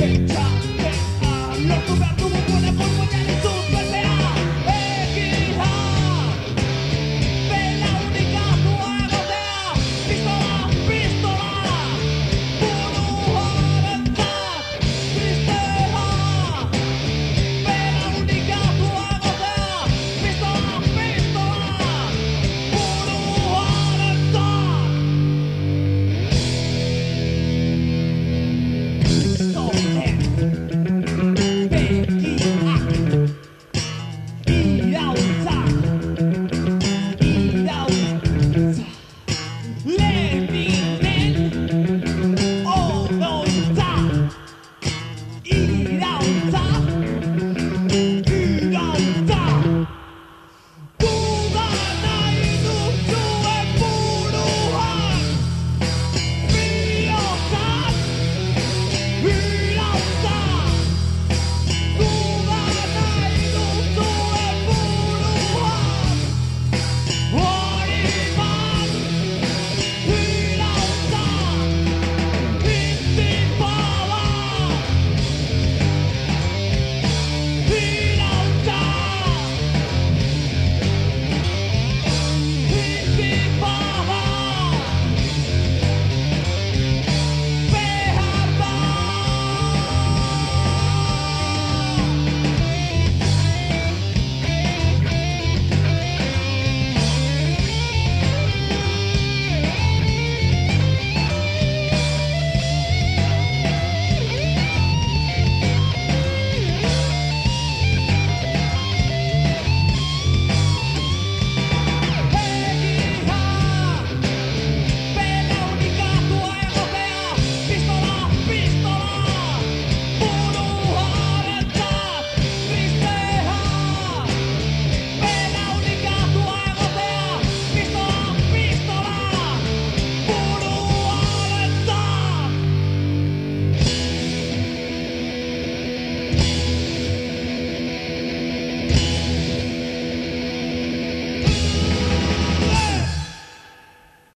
Look about